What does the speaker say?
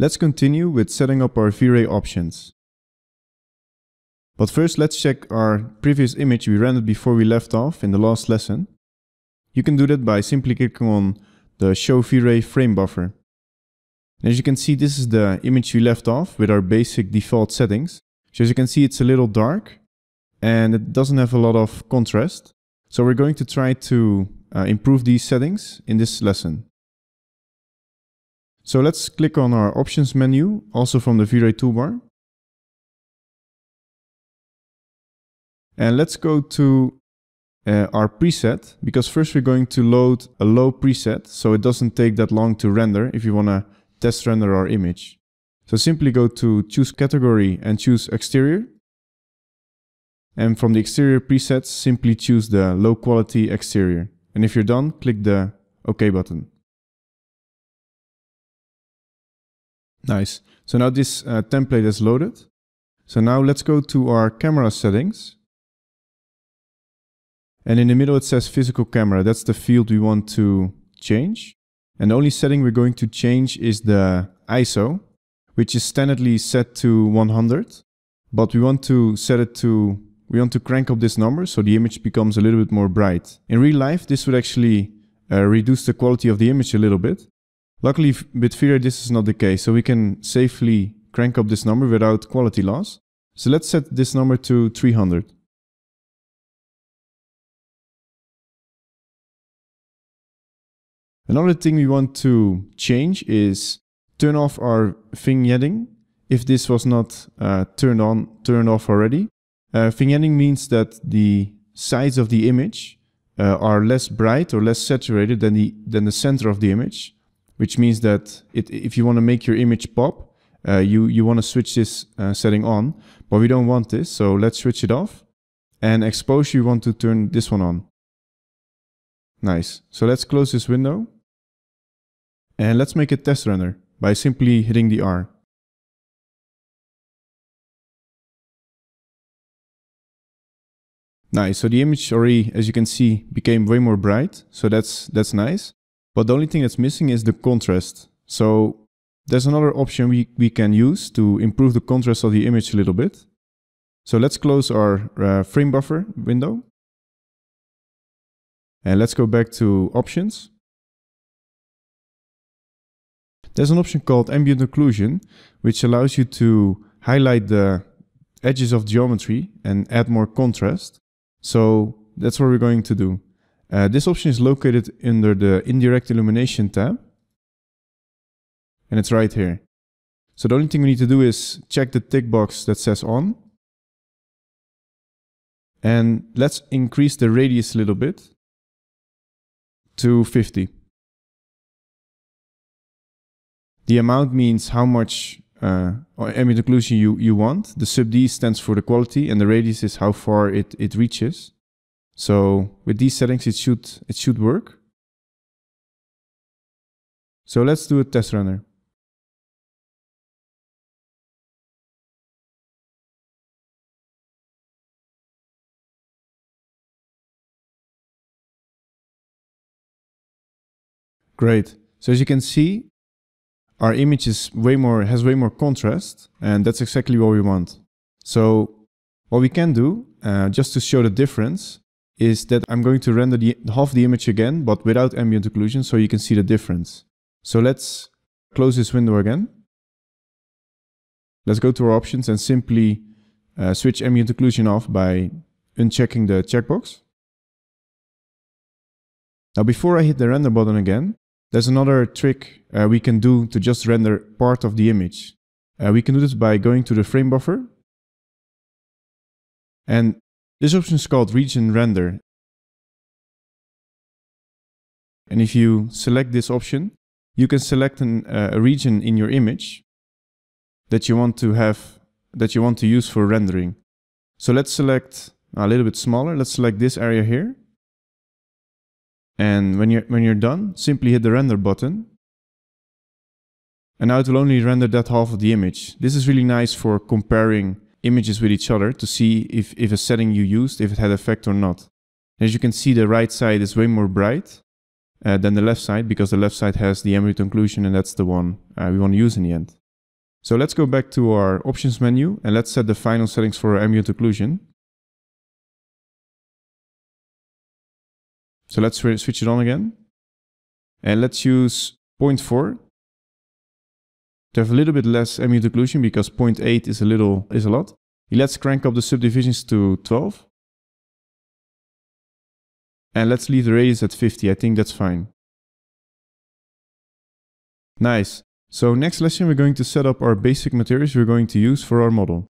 Let's continue with setting up our V-Ray options. But first let's check our previous image we rendered before we left off in the last lesson. You can do that by simply clicking on the Show V-Ray Frame Buffer. And as you can see, this is the image we left off with our basic default settings. So as you can see, it's a little dark and it doesn't have a lot of contrast. So we're going to try to uh, improve these settings in this lesson. So let's click on our options menu, also from the V-Ray toolbar. And let's go to uh, our preset, because first we're going to load a low preset, so it doesn't take that long to render if you want to test render our image. So simply go to choose category and choose exterior. And from the exterior presets, simply choose the low quality exterior. And if you're done, click the OK button. Nice. So now this uh, template is loaded. So now let's go to our camera settings and in the middle it says physical camera. That's the field we want to change. And the only setting we're going to change is the ISO, which is standardly set to 100. But we want to set it to, we want to crank up this number so the image becomes a little bit more bright. In real life, this would actually uh, reduce the quality of the image a little bit. Luckily with this is not the case, so we can safely crank up this number without quality loss. So let's set this number to 300. Another thing we want to change is turn off our vignetting if this was not uh, turned on, turned off already. Uh, vignetting means that the sides of the image uh, are less bright or less saturated than the, than the center of the image, which means that it, if you want to make your image pop, uh, you, you want to switch this uh, setting on, but we don't want this, so let's switch it off. And exposure, you want to turn this one on. Nice. So let's close this window. And let's make a test render by simply hitting the R. Nice, so the image already, as you can see, became way more bright, so that's, that's nice. But the only thing that's missing is the contrast. So there's another option we, we can use to improve the contrast of the image a little bit. So let's close our uh, frame buffer window. And let's go back to options. There's an option called ambient occlusion, which allows you to highlight the edges of geometry and add more contrast. So that's what we're going to do. Uh, this option is located under the indirect illumination tab. And it's right here. So the only thing we need to do is check the tick box that says on. And let's increase the radius a little bit to 50. The amount means how much uh, ambient occlusion you, you want. The sub D stands for the quality and the radius is how far it, it reaches. So with these settings, it should, it should work. So let's do a test render. Great. So as you can see, our image is way more, has way more contrast, and that's exactly what we want. So what we can do, uh, just to show the difference, is that I'm going to render the, half the image again, but without ambient occlusion, so you can see the difference. So let's close this window again. Let's go to our options and simply uh, switch ambient occlusion off by unchecking the checkbox. Now before I hit the render button again, there's another trick uh, we can do to just render part of the image. Uh, we can do this by going to the frame buffer. And this option is called region render. And if you select this option, you can select an, uh, a region in your image that you want to have, that you want to use for rendering. So let's select a little bit smaller. Let's select this area here. And when you're, when you're done, simply hit the render button. And now it will only render that half of the image. This is really nice for comparing images with each other to see if, if a setting you used, if it had effect or not. As you can see, the right side is way more bright uh, than the left side because the left side has the ambient occlusion and that's the one uh, we want to use in the end. So let's go back to our options menu and let's set the final settings for our ambient occlusion. So let's switch it on again. And let's use 0.4 to have a little bit less ambient occlusion because 0.8 is a little is a lot. Let's crank up the subdivisions to 12. And let's leave the radius at 50. I think that's fine. Nice. So next lesson, we're going to set up our basic materials we're going to use for our model.